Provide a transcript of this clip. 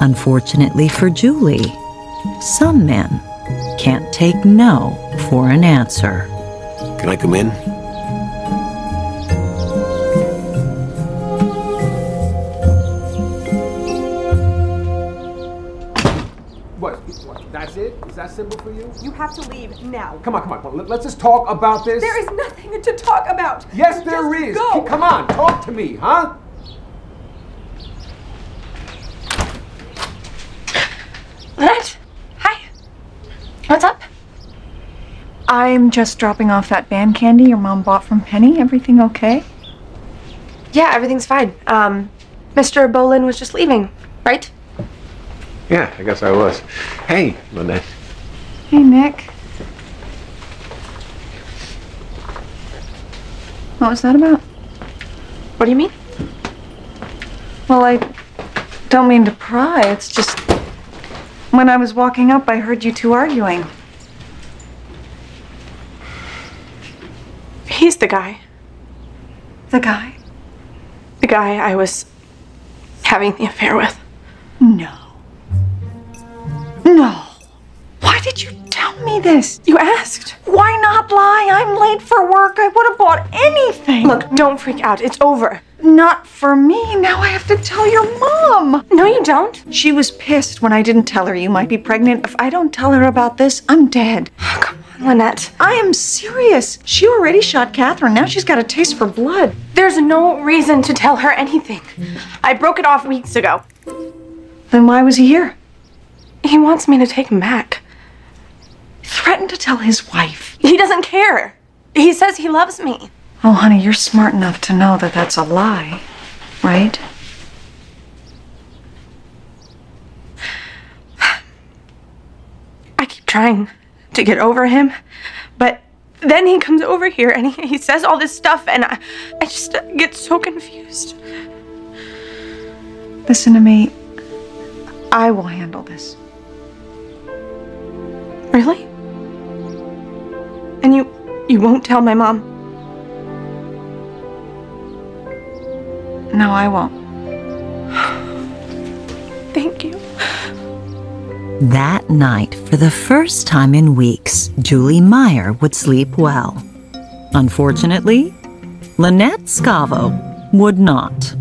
Unfortunately for Julie, some men can't take no for an answer. Can I come in? What, what? That's it? Is that simple for you? You have to leave now. Come on, come on. Let- Let's just talk about this. There is nothing to talk about. Yes, You there just is. Go. Come on, talk to me, huh? Lynette? Hi. What's up? I'm just dropping off that band candy your mom bought from Penny. Everything okay? Yeah, everything's fine. Um, Mr. Bolen was just leaving, right? Yeah, I guess I was. Hey, Lynette. Hey, Nick. What was that about? What do you mean? Well, I don't mean to pry. It's just when I was walking up, I heard you two arguing. He's the guy. The guy? The guy I was having the affair with. No. No. Why did you tell me this? You asked. Why not lie? I'm late for work. I would have bought anything. Look, don't freak out. It's over. Not for me. Now I have to tell your mom. No, you don't. She was pissed when I didn't tell her you might be pregnant. If I don't tell her about this, I'm dead. Oh, come on, Lynette. I am serious. She already shot Catherine. Now she's got a taste for blood. There's no reason to tell her anything. I broke it off weeks ago. Then why was he here? He wants me to take him back. Threatened to tell his wife. He doesn't care. He says he loves me. Oh, honey, you're smart enough to know that that's a lie, right? I keep trying to get over him, but then he comes over here and he, he says all this stuff, and I, I just get so confused. Listen to me. I will handle this. Really? And you you won't tell my mom? No, I won't. Thank you. That night, for the first time in weeks, Julie Mayer would sleep well. Unfortunately, Lynette Scavo would not.